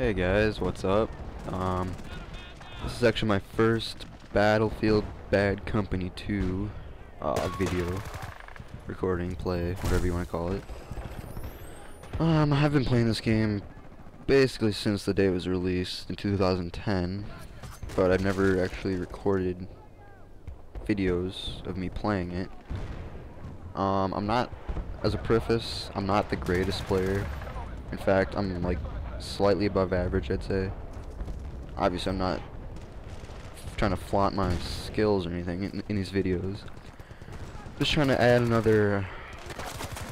Hey guys, what's up? Um, this is actually my first Battlefield Bad Company 2 uh, video recording, play, whatever you want to call it. Um, I've been playing this game basically since the day it was released in 2010, but I've never actually recorded videos of me playing it. Um, I'm not, as a preface, I'm not the greatest player. In fact, I'm like slightly above average, I'd say. Obviously, I'm not trying to flaunt my skills or anything in, in these videos. Just trying to add another,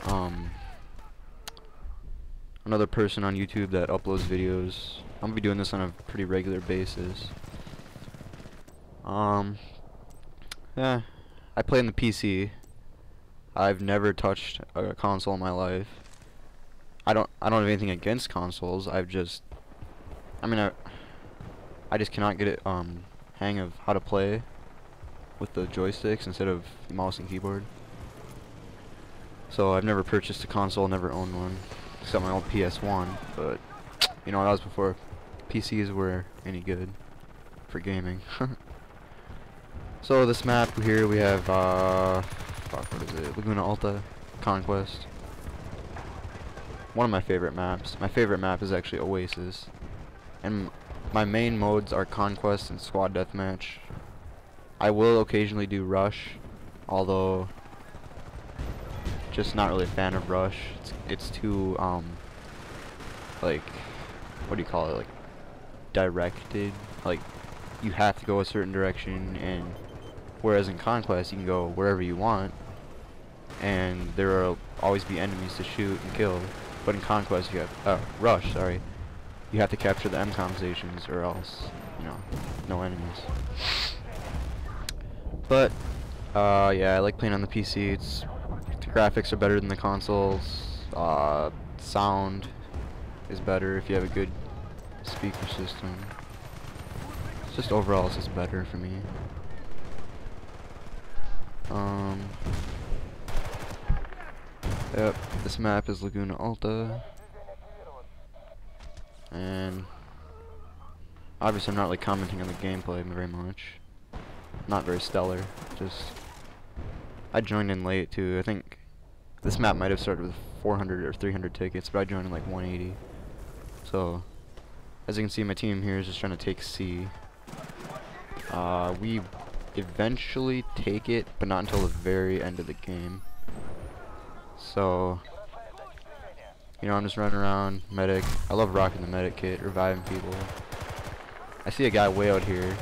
um, another person on YouTube that uploads videos. I'm gonna be doing this on a pretty regular basis. Um, yeah, I play on the PC. I've never touched a console in my life. I don't I don't have anything against consoles. I've just I mean I I just cannot get it um hang of how to play with the joysticks instead of mouse and keyboard. So I've never purchased a console, never owned one, except my old PS1. But you know that was before PCs were any good for gaming. so this map here we have uh fuck what is it Laguna Alta Conquest one of my favorite maps. My favorite map is actually Oasis. And my main modes are Conquest and Squad Deathmatch. I will occasionally do Rush, although just not really a fan of Rush. It's, it's too, um, like, what do you call it, like, directed. Like, you have to go a certain direction, and whereas in Conquest, you can go wherever you want, and there will always be enemies to shoot and kill. But in Conquest, you have uh, Rush. Sorry, you have to capture the MCOM stations, or else, you know, no enemies. But uh, yeah, I like playing on the PC. It's the graphics are better than the consoles. Uh, sound is better if you have a good speaker system. It's just overall, it's just better for me. Um. Yep, this map is Laguna Alta. And obviously I'm not like commenting on the gameplay very much. Not very stellar. Just I joined in late too. I think this map might have started with 400 or 300 tickets, but I joined in like 180. So as you can see, my team here is just trying to take C. Uh, we eventually take it, but not until the very end of the game. So, you know, I'm just running around, medic. I love rocking the medic kit, reviving people. I see a guy way out here.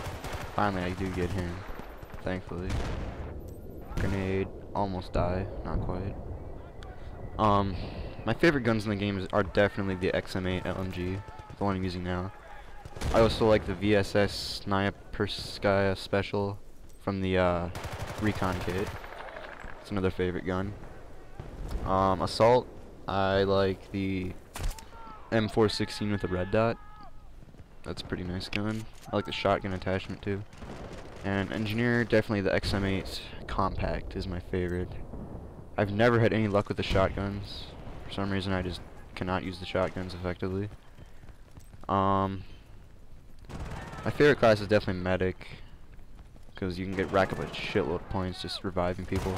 Finally, I do get him, thankfully. Grenade, almost die, not quite. Um, my favorite guns in the game are definitely the XM8 LMG, the one I'm using now. I also like the VSS Sniperskaya Special from the uh, Recon kit. It's another favorite gun. Um, assault, I like the M416 with a red dot. That's a pretty nice gun. I like the shotgun attachment too. And engineer, definitely the XM8 compact is my favorite. I've never had any luck with the shotguns. For some reason, I just cannot use the shotguns effectively. Um, my favorite class is definitely medic, because you can get rack up a shitload of points just reviving people.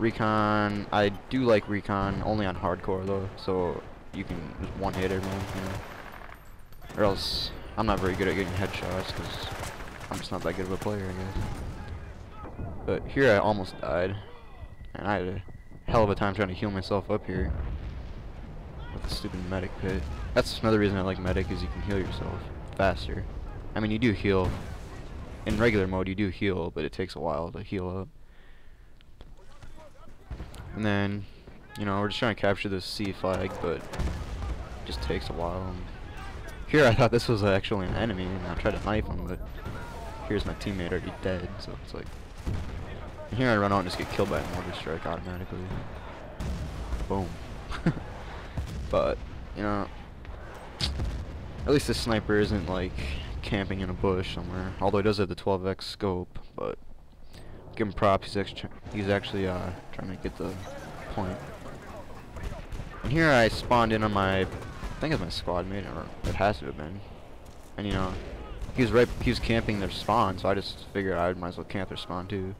Recon, I do like Recon, only on hardcore though, so you can just one hit everyone, you know. Or else, I'm not very good at getting headshots, because I'm just not that good of a player, I guess. But here I almost died, and I had a hell of a time trying to heal myself up here. With the stupid medic pit. That's another reason I like medic, is you can heal yourself faster. I mean, you do heal. In regular mode, you do heal, but it takes a while to heal up. And then, you know, we're just trying to capture this C flag, but it just takes a while. Here I thought this was actually an enemy, and I tried to knife him, but here's my teammate already dead, so it's like... Here I run out and just get killed by a mortar strike automatically. Boom. but, you know, at least the sniper isn't like camping in a bush somewhere. Although he does have the 12x scope, but give him props. He's actually he's actually uh, trying to get the point. And here I spawned in on my I think it's my squad mate, or it has to have been. And you know, he was right. He was camping their spawn, so I just figured I might as well camp their spawn too.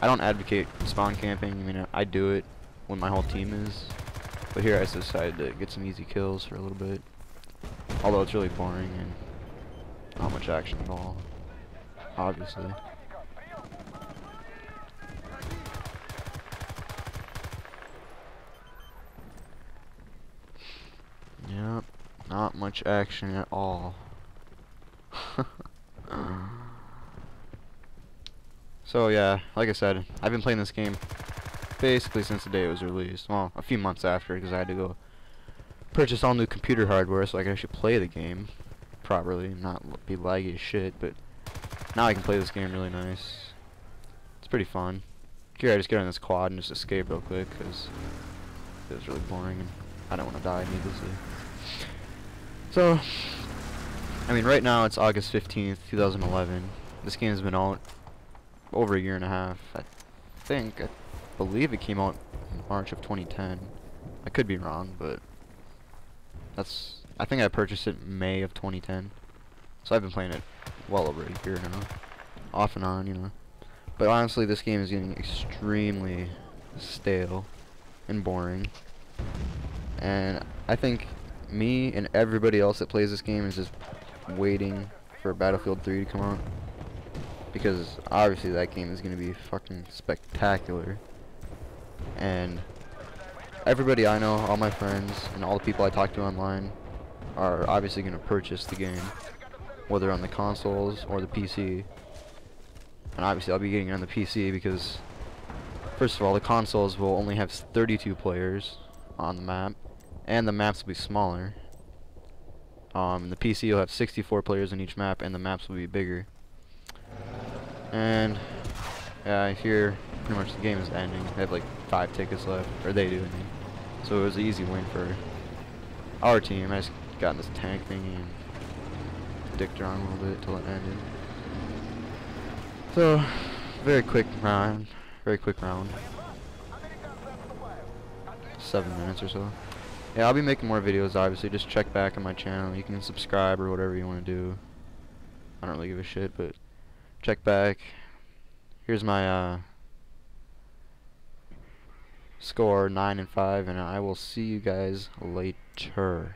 I don't advocate spawn camping. I mean, I do it when my whole team is. But here I just decided to get some easy kills for a little bit. Although it's really boring and not much action at all. Obviously. Yep, not much action at all. so yeah, like I said, I've been playing this game basically since the day it was released. Well, a few months after, because I had to go purchase all new computer hardware so I could actually play the game properly, not be laggy as shit, but now I can play this game really nice. It's pretty fun. Here I just get on this quad and just escape real quick, because it was really boring and I don't want to die needlessly. So, I mean, right now it's August 15th, 2011. This game has been out over a year and a half. I think, I believe it came out in March of 2010. I could be wrong, but that's, I think I purchased it May of 2010. So I've been playing it well over a year now. Off and on, you know. But honestly, this game is getting extremely stale and boring. And I think me and everybody else that plays this game is just waiting for Battlefield 3 to come out. Because obviously that game is going to be fucking spectacular. And everybody I know, all my friends, and all the people I talk to online are obviously going to purchase the game. Whether on the consoles or the PC. And obviously I'll be getting it on the PC because first of all the consoles will only have 32 players on the map and the maps will be smaller. Um, the PC will have 64 players in each map, and the maps will be bigger. And yeah, here pretty much the game is ending. They have like five tickets left, or they do. I. So it was an easy win for our team. I just got in this tank thingy and dicked around a little bit till it ended. So very quick round, very quick round. Seven minutes or so. Yeah, I'll be making more videos, obviously. Just check back on my channel. You can subscribe or whatever you want to do. I don't really give a shit, but check back. Here's my uh, score, 9 and 5, and I will see you guys later.